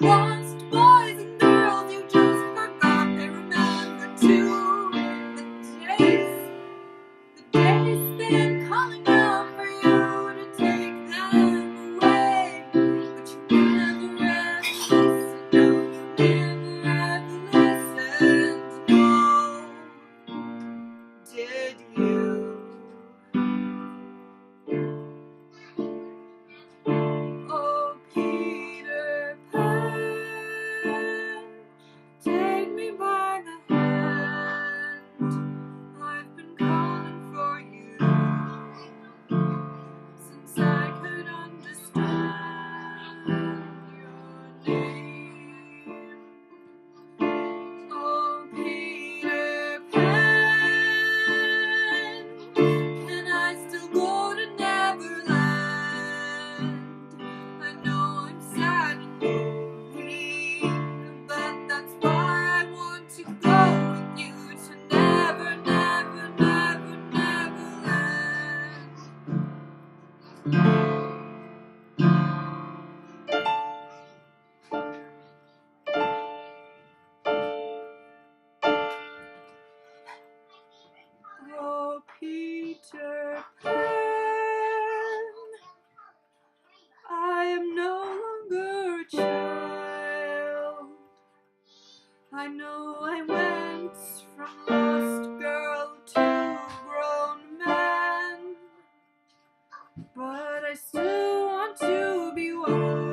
All Oh, Peter Pan, I am no longer a child. I know I went from lost girl. but I still want to be wild.